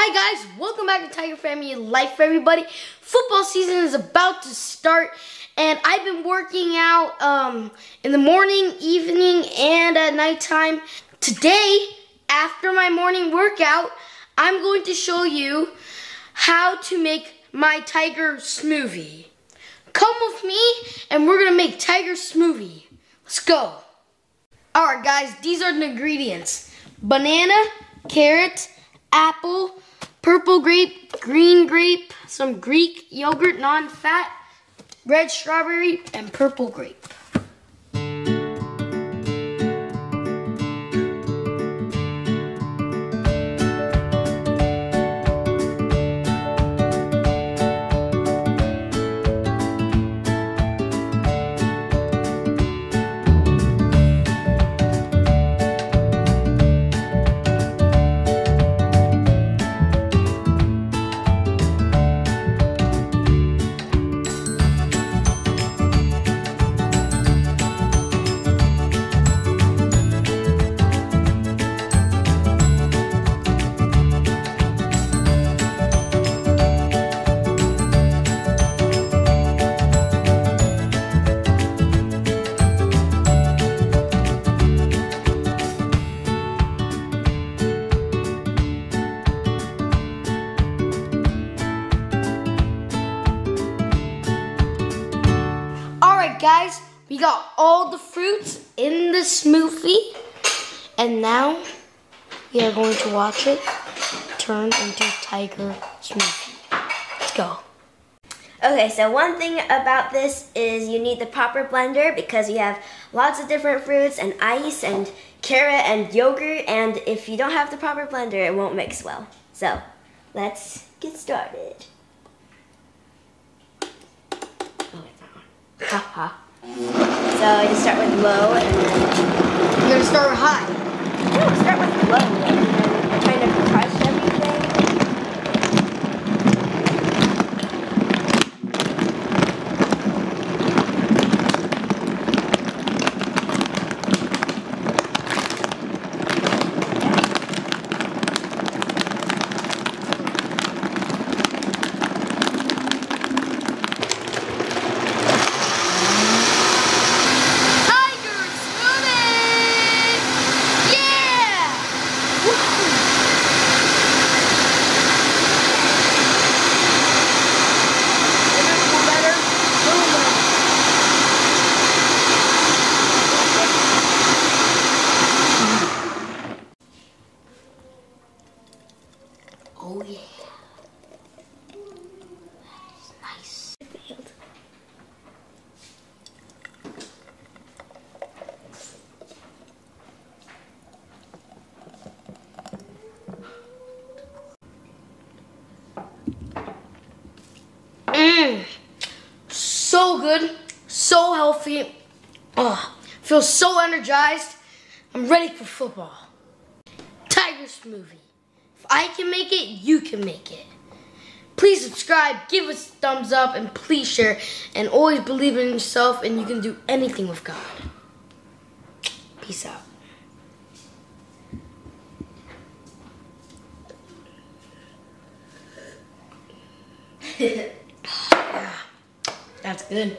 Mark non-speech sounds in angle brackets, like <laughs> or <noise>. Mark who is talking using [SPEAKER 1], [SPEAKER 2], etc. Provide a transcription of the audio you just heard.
[SPEAKER 1] Hi guys, welcome back to Tiger Family Life everybody. Football season is about to start and I've been working out um, in the morning, evening, and at nighttime. Today, after my morning workout, I'm going to show you how to make my tiger smoothie. Come with me and we're gonna make tiger smoothie. Let's go. Alright guys, these are the ingredients. Banana, carrot, apple, purple grape, green grape, some Greek yogurt, non-fat, red strawberry, and purple grape. Guys, we got all the fruits in the smoothie. And now we are going to watch it turn into tiger smoothie. Let's go.
[SPEAKER 2] Okay, so one thing about this is you need the proper blender because you have lots of different fruits and ice and carrot and yogurt and if you don't have the proper blender it won't mix well. So let's get started. Oh, wait, that one. Haha. So you start with low and then
[SPEAKER 1] We're gonna start with high.
[SPEAKER 2] no, start with low and then kind of crush everything.
[SPEAKER 1] Tiger smoothie! Yeah! Oh yeah. Nice. Mmm. So good. So healthy. Oh, feel so energized. I'm ready for football. Tiger smoothie. If I can make it, you can make it. Please subscribe, give us a thumbs up, and please share. And always believe in yourself, and you can do anything with God. Peace out. <laughs> That's good.